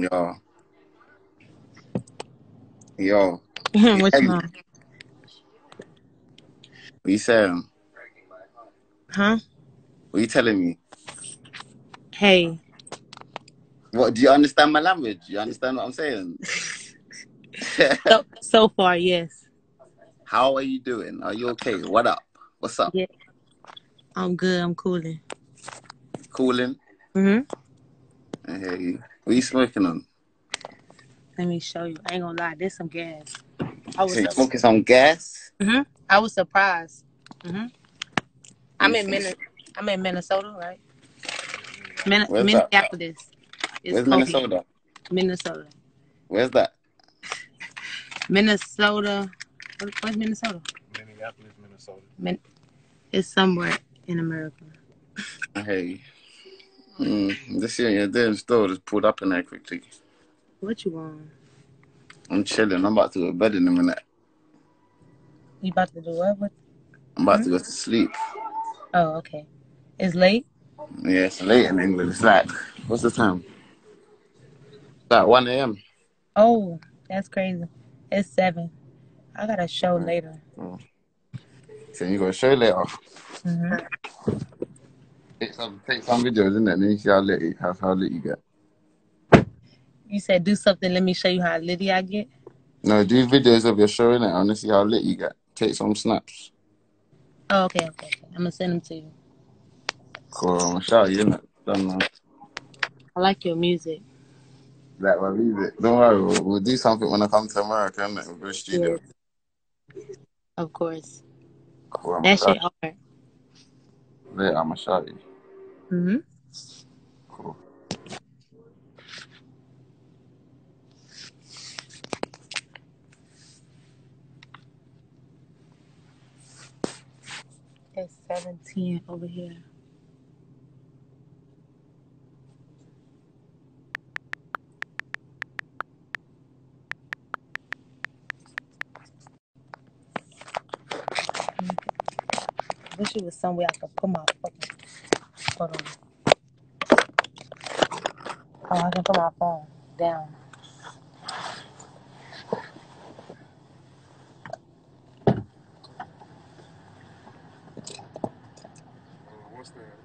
Yo. Yo. What's wrong? what you saying? Huh? What you telling me? Hey. What do you understand my language? You understand what I'm saying? So so far, yes. How are you doing? Are you okay? What up? What's up? Yeah. I'm good. I'm cooling. Cooling? Mhm. I hear you. What you smoking on? Let me show you. I ain't gonna lie. There's some gas. I was So you sur- smoking some gas? Mhm. I was surprised. Mhm. I'm in Where's Min- I'm in Minnesota, right? Min- that? Minneapolis. Where's. Minnesota? Minnesota. Where's that? Minnesota. What- Where's Minnesota? Minneapolis, Minnesota. Min- it's somewhere in America. I hear you. Mm, this year you're doing still just pulled up in there quickly. What you want? I'm chilling. I'm about to go to bed in a minute. You about to do what? What? I'm about Hmm? to go to sleep. Oh, okay. It's late. Yeah, it's late in England. It's like, what's the time? It's like 1 a.m. Oh, that's crazy. It's seven. I got a show later. So you got a show later. hmm Take some, take some videos in there, and then you see how lit, how, how lit you get. You said do something. Let me show you how litty I get. No, do videos of your show in it. I want to see how lit you get. Take some snaps. Oh, okay, okay, okay. I'm gonna send them to you. Cool. I'm gonna shout you. Don't. I like your music. Like my music. Don't worry, we'll, we'll do something when I come to America, innit? We'll go to studio. Yes, of course. Cool. I'm That shit hard. Later, I'm gonna shout you. Hmm Cool. It's seventeen over here. Wish it was somewhere I could put my fucking. Hold on. Oh, I can put my phone down. What's that?